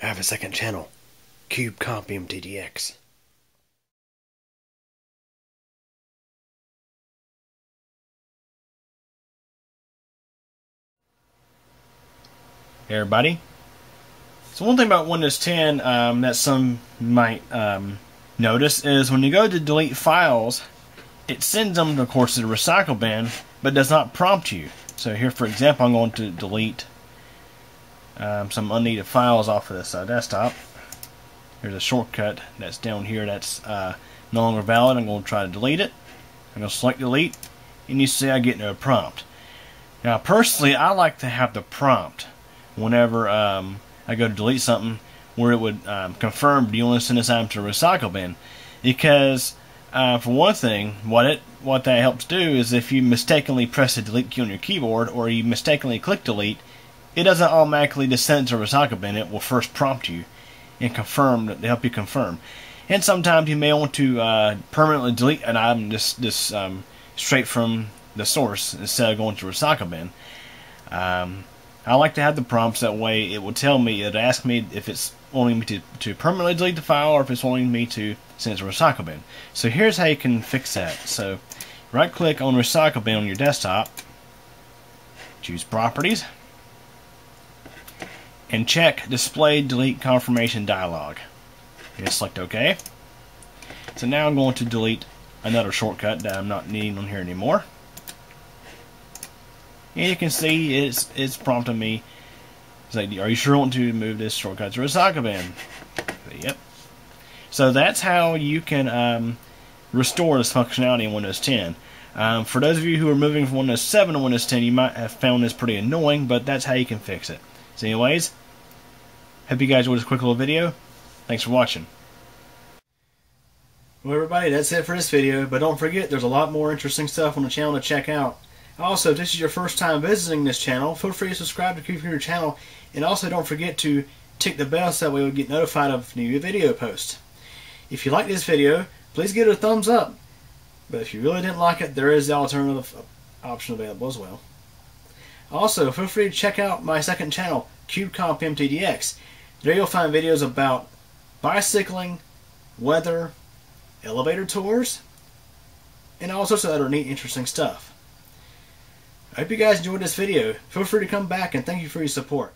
I have a second channel, Cube Comp MTDX. Hey everybody. So one thing about Windows 10 um, that some might um, notice is when you go to delete files, it sends them, of course, to the recycle bin, but does not prompt you. So here, for example, I'm going to delete um, some unneeded files off of this uh, desktop. There's a shortcut that's down here that's uh, no longer valid. I'm going to try to delete it. I'm going to select delete, and you see I get no prompt. Now, personally, I like to have the prompt whenever um, I go to delete something where it would um, confirm do you want to send this item to a recycle bin because uh, for one thing what it what that helps do is if you mistakenly press the delete key on your keyboard or you mistakenly click delete it doesn't automatically it to recycle bin. It will first prompt you and confirm to help you confirm. And sometimes you may want to uh, permanently delete an item just, just um, straight from the source instead of going to recycle bin. Um, I like to have the prompts. That way it will tell me, it ask me if it's wanting me to, to permanently delete the file or if it's wanting me to send it to recycle bin. So here's how you can fix that. So right click on recycle bin on your desktop, choose properties, and check display delete confirmation dialog. And select OK. So now I'm going to delete another shortcut that I'm not needing on here anymore. And you can see it's it's prompting me. It's like, are you sure you want to move this shortcut to recycle bin? Yep. So that's how you can um, restore this functionality in Windows 10. Um, for those of you who are moving from Windows 7 to Windows 10, you might have found this pretty annoying, but that's how you can fix it. So anyways, hope you guys enjoyed this quick little video. Thanks for watching. Well everybody, that's it for this video, but don't forget there's a lot more interesting stuff on the channel to check out. Also, if this is your first time visiting this channel, feel free to subscribe to keep your channel, and also don't forget to tick the bell so that way you'll get notified of new video posts. If you like this video, please give it a thumbs up. But if you really didn't like it, there is the alternative option available as well. Also, feel free to check out my second channel, CubeComp MTDX. There you'll find videos about bicycling, weather, elevator tours, and all sorts of other neat, interesting stuff. I hope you guys enjoyed this video. Feel free to come back and thank you for your support.